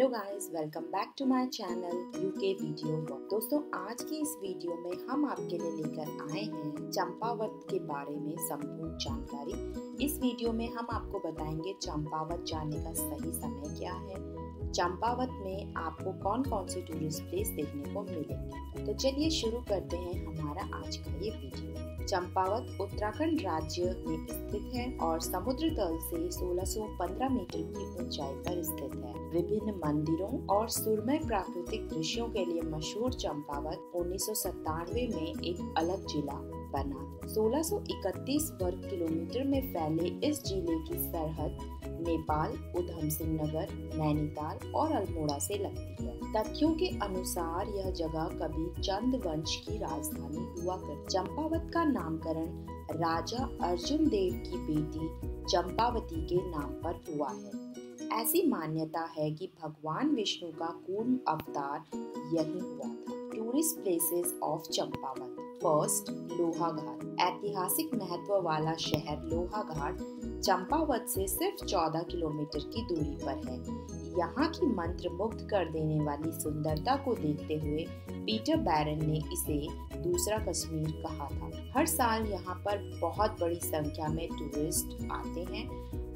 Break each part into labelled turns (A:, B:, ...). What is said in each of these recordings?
A: Hello guys, welcome back to my channel UK video दोस्तों, आज की इस वीडियो में हम आपके लिए लेकर आए हैं चंपावत के बारे में संपूर्ण जानकारी। इस वीडियो में हम आपको बताएँगे चंपावत जाने का सही समय क्या है चंपावत में आपको कौन कौन से टूरिस्ट प्लेस देखने को मिलेंगे? तो चलिए शुरू करते हैं हमारा आज का ये वीडियो चंपावत उत्तराखंड राज्य में स्थित है और समुद्र तल से 1615 मीटर की ऊंचाई पर स्थित है। विभिन्न मंदिरों और सुरमय प्राकृतिक दृश्यों के लिए मशहूर चंपावत उन्नीस सौ सतानवे में एक अलग जिला बना। 1631 वर्ग किलोमीटर में फैले इस ज़िले की सरहद नेपाल, उधम सिंह नगर, नैनीताल और अल्मोड़ा से लगती है। तथ्यों के अनुसार यह जगह कभी चंद वंश की राजधानी हुआ कर। चंपावत का नामकरण राजा अर्जुन देव की बेटी चंपावती के नाम पर हुआ है। ऐसी मान्यता है कि भगवान विष्णु का पूर्ण अवतार यही हुआ था। Tourist places of Champawat. First Lohaghat ऐतिहासिक महत्व वाला शहर लोहा घाट चंपावत से सिर्फ़ 14 किलोमीटर की दूरी पर है। यहाँ की मंत्र मुग्ध कर देने वाली सुंदरता को देखते हुए पीटर बैरन ने इसे दूसरा कश्मीर कहा था। हर साल यहाँ पर बहुत बड़ी संख्या में टूरिस्ट आते हैं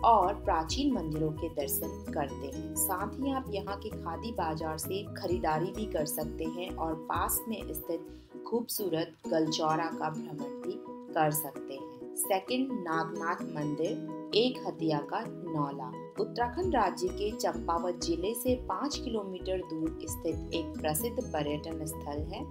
A: और प्राचीन मंदिरों के दर्शन करते हैं। साथ ही आप यहाँ के खादी बाज़ार से खरीदारी भी कर सकते हैं और पास में स्थित खूबसूरत गलचौरा का भ्रमण भी कर सकते हैं। सेकंड, नागनाथ मंदिर, एक हथिया का नौला। उत्तराखंड राज्य के चंपावत ज़िले से पाँच किलोमीटर दूर स्थित एक प्रसिद्ध पर्यटन स्थल है।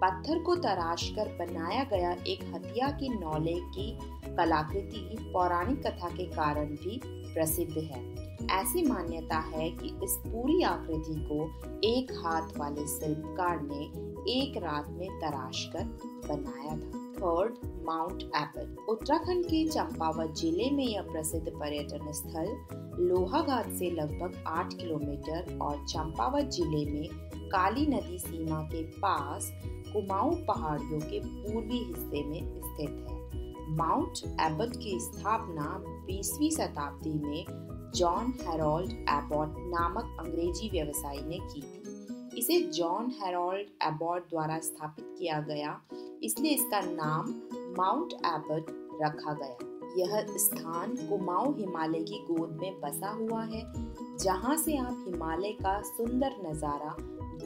A: पत्थर को तराश कर बनाया गया एक हथिया की नौले की कलाकृति पौराणिक कथा के कारण भी प्रसिद्ध है। ऐसी मान्यता है कि इस पूरी आकृति को एक हाथ वाले शिल्पकार ने एक रात में तराश कर बनाया था। थर्ड, माउंट एपल उत्तराखंड के चंपावत ज़िले में यह प्रसिद्ध पर्यटन स्थल लोहाघाट से लगभग 8 किलोमीटर और चंपावत ज़िले में काली नदी सीमा के पास कुमाऊं पहाड़ियों के पूर्वी हिस्से में स्थित है। माउंट एबट की स्थापना 20वीं शताब्दी में जॉन हेरोल्ड एबॉट नामक अंग्रेज़ी व्यवसायी ने की थी। इसे जॉन हेरोल्ड एबॉट द्वारा स्थापित किया गया। इसलिए इसका नाम माउंट एबट रखा गया। यह स्थान कुमाऊं हिमालय की गोद में बसा हुआ है, जहाँ से आप हिमालय का सुंदर नज़ारा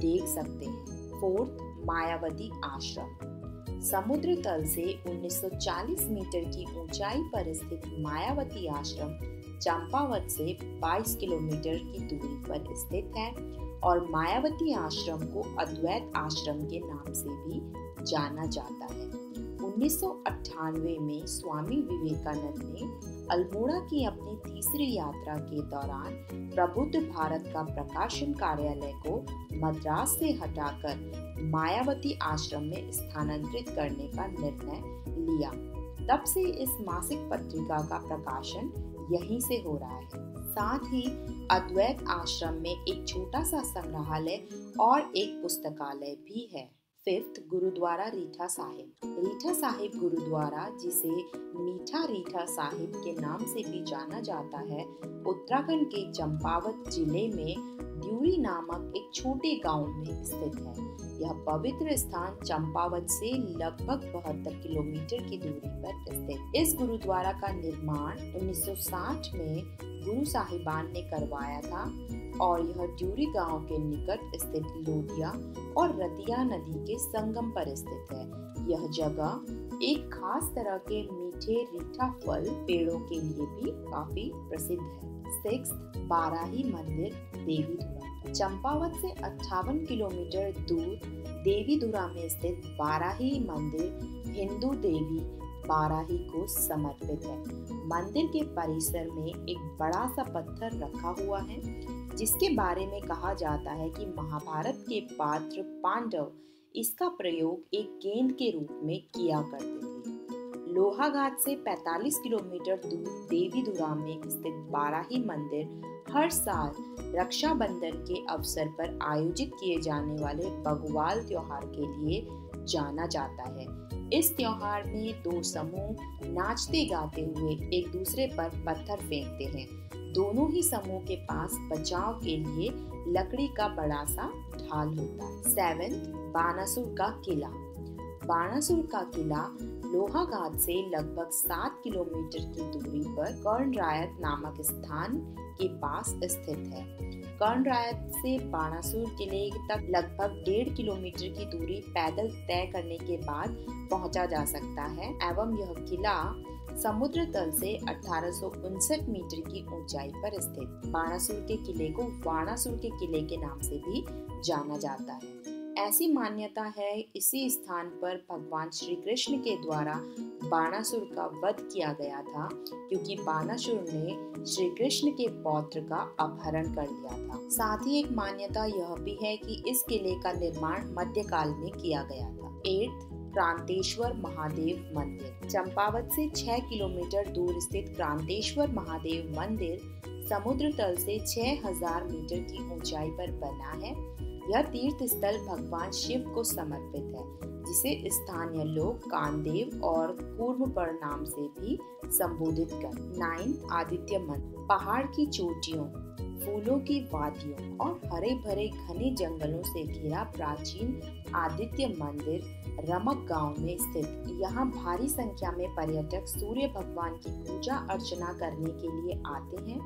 A: देख सकते हैं। फोर्थ मायावती आश्रम। समुद्र तल से 1940 मीटर की ऊंचाई पर स्थित मायावती आश्रम, चंपावत से 22 किलोमीटर की दूरी पर स्थित है और मायावती आश्रम को अद्वैत आश्रम के नाम से भी जाना जाता है। उन्नीस सौ अट्ठानवे में स्वामी विवेकानंद ने अल्मोड़ा की अपनी तीसरी यात्रा के दौरान प्रबुद्ध भारत का प्रकाशन कार्यालय को मद्रास से हटाकर मायावती आश्रम में स्थानांतरित करने का निर्णय लिया। तब से इस मासिक पत्रिका का प्रकाशन यहीं से हो रहा है। साथ ही अद्वैत आश्रम में एक छोटा सा संग्रहालय और एक पुस्तकालय भी है। फिफ्थ गुरुद्वारा रीठा साहिब। रीठा साहिब गुरुद्वारा, जिसे मीठा रीठा साहिब के नाम से भी जाना जाता है, उत्तराखंड के चंपावत ज़िले में द्यूरी नामक एक छोटे गाँव में स्थित है। यह पवित्र स्थान चंपावत से लगभग बहत्तर किलोमीटर की दूरी पर स्थित। इस गुरुद्वारा का निर्माण 1960 में गुरु साहिबान ने करवाया था और यह ड्यूरी गाँव के निकट स्थित लोधिया और रतिया नदी के संगम पर स्थित है। यह जगह एक खास तरह के मीठे रीठा फल पेड़ों के लिए भी काफ़ी प्रसिद्ध है। सिक्स बाराही मंदिर, देवीधुरा। चंपावत से अट्ठावन किलोमीटर दूर देवीधुरा में स्थित बाराही मंदिर हिंदू देवी बाराही को समर्पित है। मंदिर के परिसर में एक बड़ा सा पत्थर रखा हुआ है, जिसके बारे में कहा जाता है कि महाभारत के पात्र पांडव इसका प्रयोग एक गेंद के रूप में किया करते थे। लोहाघाट से 45 किलोमीटर दूर देवी देवीधुरा में स्थित बाराही मंदिर हर साल रक्षाबंधन के अवसर पर आयोजित किए जाने वाले बगवाल त्योहार के लिए जाना जाता है। इस त्योहार में दो समूह नाचते गाते हुए एक दूसरे पर पत्थर फेंकते हैं। दोनों ही समूह के पास बचाव के लिए लकड़ी का बड़ा सा ढाल होता है। सेवेंथ बानासुर का किला। बाणासुर का किला लोहा घाट से लगभग सात किलोमीटर की दूरी पर कर्ण रायत नामक स्थान के पास स्थित है। कर्ण रायत से बाणासुर किले तक लगभग डेढ़ किलोमीटर की दूरी पैदल तय करने के बाद पहुँचा जा सकता है एवं यह किला समुद्र तल से अठारह सौ उनसठ मीटर की ऊंचाई पर स्थित। बाणासुर के किले को बाणासुर के किले के नाम से भी जाना जाता है। ऐसी मान्यता है इसी स्थान पर भगवान श्री कृष्ण के द्वारा बाणासुर का वध किया गया था, क्योंकि बाणासुर ने श्री कृष्ण के पौत्र का अपहरण कर लिया था। साथ ही एक मान्यता यह भी है कि इस किले का निर्माण मध्यकाल में किया गया था। एट्थ क्रांतेश्वर महादेव मंदिर। चंपावत से 6 किलोमीटर दूर स्थित क्रांतेश्वर महादेव मंदिर समुद्र तल से 6000 मीटर की ऊंचाई पर बना है। यह तीर्थ स्थल भगवान शिव को समर्पित है, जिसे स्थानीय लोग कानदेव और पूर्व कूर्मपर नाम से भी संबोधित कर, नाइन आदित्य मंदिर पहाड़ की चोटियों फूलों की वादियों और हरे भरे घने जंगलों से घिरा प्राचीन आदित्य मंदिर रमक गाँव में स्थित। यहाँ भारी संख्या में पर्यटक सूर्य भगवान की पूजा अर्चना करने के लिए आते हैं।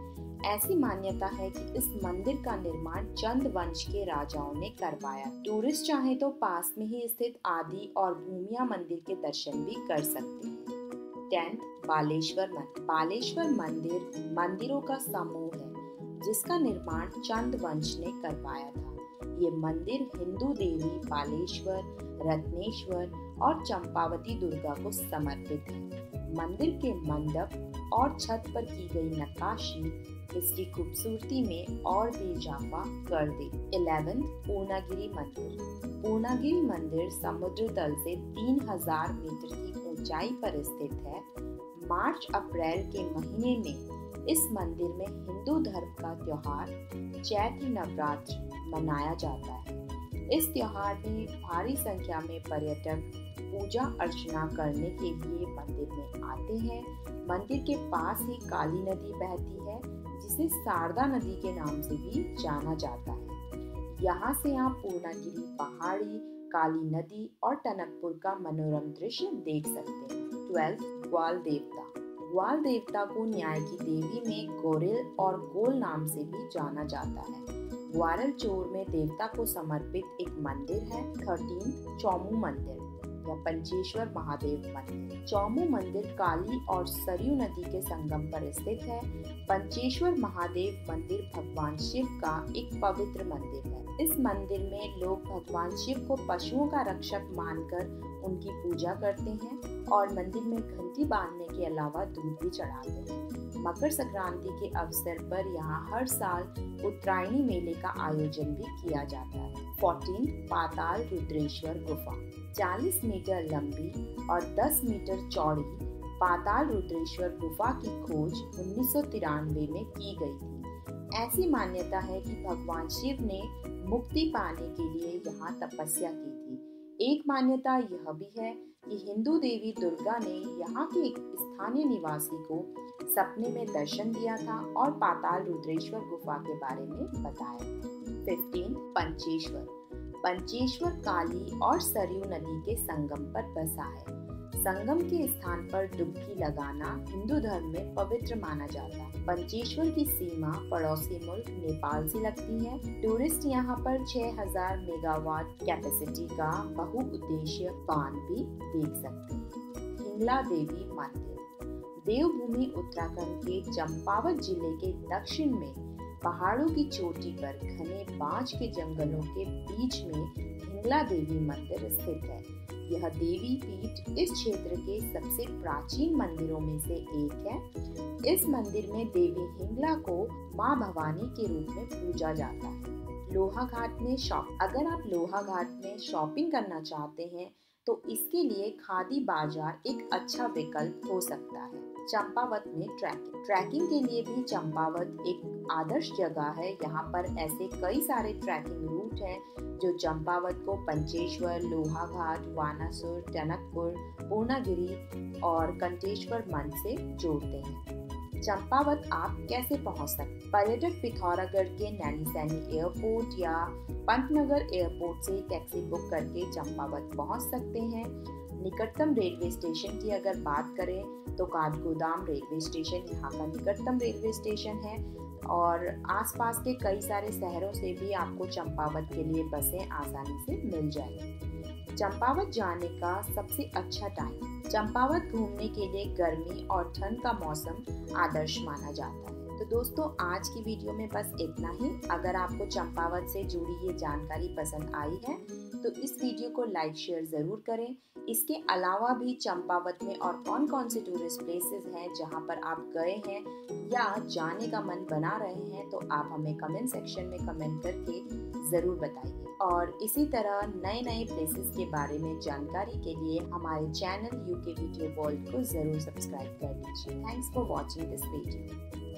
A: ऐसी मान्यता है कि इस मंदिर का निर्माण चंद वंश के राजाओं ने करवाया। टूरिस्ट चाहे तो पास में ही स्थित आदि और भूमिया मंदिर के दर्शन भी कर सकते हैं। टेंथ बालेश्वर मंदिर बालेश्वर मंदिर मंदिरों का समूह है। जिसका निर्माण चंद वंश ने करवाया था। ये मंदिर हिंदू देवी बालेश्वर, रत्नेश्वर और चंपावती दुर्गा को समर्पित है। मंदिर के मंडप और छत पर की गई नक्काशी इसकी खूबसूरती में और भी इजाफा कर दी। इलेवेंथ पूर्णागिरी मंदिर। पूर्णागिरी मंदिर समुद्र तल से 3000 मीटर की ऊंचाई पर स्थित है। मार्च अप्रैल के महीने में इस मंदिर में हिंदू धर्म का त्योहार चैत्र नवरात्र मनाया जाता है। इस त्योहार में भारी संख्या में पर्यटक पूजा अर्चना करने के लिए मंदिर में आते हैं। मंदिर के पास ही काली नदी बहती है, जिसे शारदा नदी के नाम से भी जाना जाता है। यहाँ से आप पूर्णागिरी पहाड़ी, काली नदी और टनकपुर का मनोरम दृश्य देख सकते हैं। ट्वेल्थ ग्वाल देवता ग्वाल देवता को न्याय की देवी में गोरिल और गोल नाम से भी जाना जाता है। ग्वारल चोर में देवता को समर्पित एक मंदिर है थर्टीन चौमू मंदिर या पंचेश्वर महादेव मंदिर। चौमू मंदिर काली और सरयू नदी के संगम पर स्थित है। पंचेश्वर महादेव मंदिर भगवान शिव का एक पवित्र मंदिर है। इस मंदिर में लोग भगवान शिव को पशुओं का रक्षक मानकर उनकी पूजा करते हैं। और मंदिर में घंटी बांधने के अलावा दूध भी चढ़ाते हैं। मकर संक्रांति के अवसर पर यहाँ हर साल उत्तरायणी मेले का आयोजन भी किया जाता है। फोर्टीन पाताल रुद्रेश्वर गुफा 40 मीटर लंबी और 10 मीटर चौड़ी पाताल रुद्रेश्वर गुफा की खोज उन्नीस सौ तिरानवे में की गई थी। ऐसी मान्यता है कि भगवान शिव ने मुक्ति पाने के लिए यहाँ तपस्या की थी। एक मान्यता यह भी है कि हिंदू देवी दुर्गा ने यहाँ के एक स्थानीय निवासी को सपने में दर्शन दिया था और पाताल रुद्रेश्वर गुफा के बारे में बताया फिफ्टीन पंचेश्वर। पंचेश्वर काली और सरयू नदी के संगम पर बसा है। संगम के स्थान पर डुबकी लगाना हिंदू धर्म में पवित्र माना जाता है। पंचेश्वर की सीमा पड़ोसी मुल्क नेपाल से लगती है। टूरिस्ट यहाँ पर 6000 मेगावाट कैपेसिटी का बहुउद्देश्य बाँध भी देख सकते हैं। हिंगला देवी मंदिर। देवभूमि उत्तराखंड के चंपावत ज़िले के दक्षिण में पहाड़ों की चोटी पर घने बांझ के जंगलों के बीच में हिंगला देवी मंदिर स्थित है। यह देवी पीठ इस क्षेत्र के सबसे प्राचीन मंदिरों में से एक है। इस मंदिर में देवी हिंगला को माँ भवानी के रूप में पूजा जाता है। लोहा घाट में शॉप अगर आप लोहा घाट में शॉपिंग करना चाहते हैं तो इसके लिए खादी बाज़ार एक अच्छा विकल्प हो सकता है। चंपावत में ट्रैकिंग। ट्रैकिंग के लिए भी चंपावत एक आदर्श जगह है। यहाँ पर ऐसे कई सारे ट्रैकिंग रूट हैं, जो चंपावत को पंचेश्वर लोहा घाट वानासुर, टनकपुर, पूर्णागिरी और कंटेश्वर मन से जोड़ते हैं। चंपावत आप कैसे पहुँच सकते पर्यटक पिथौरागढ़ के नैनी सैनी एयरपोर्ट या पंतनगर एयरपोर्ट से टैक्सी बुक करके चंपावत पहुँच सकते हैं। निकटतम रेलवे स्टेशन की अगर बात करें तो काठगोदाम रेलवे स्टेशन यहाँ का निकटतम रेलवे स्टेशन है और आसपास के कई सारे शहरों से भी आपको चंपावत के लिए बसें आसानी से मिल जाएँगी। चंपावत जाने का सबसे अच्छा टाइम चंपावत घूमने के लिए गर्मी और ठंड का मौसम आदर्श माना जाता है। तो दोस्तों, आज की वीडियो में बस इतना ही। अगर आपको चंपावत से जुड़ी ये जानकारी पसंद आई है तो इस वीडियो को लाइक, शेयर ज़रूर करें। इसके अलावा भी चंपावत में और कौन कौन से टूरिस्ट प्लेसेस हैं जहाँ पर आप गए हैं या जाने का मन बना रहे हैं तो आप हमें कमेंट सेक्शन में कमेंट करके ज़रूर बताइए। और इसी तरह नए नए प्लेसेस के बारे में जानकारी के लिए हमारे चैनल यूके वीडियो वर्ल्ड को ज़रूर सब्सक्राइब कर लीजिए thanks for watching this video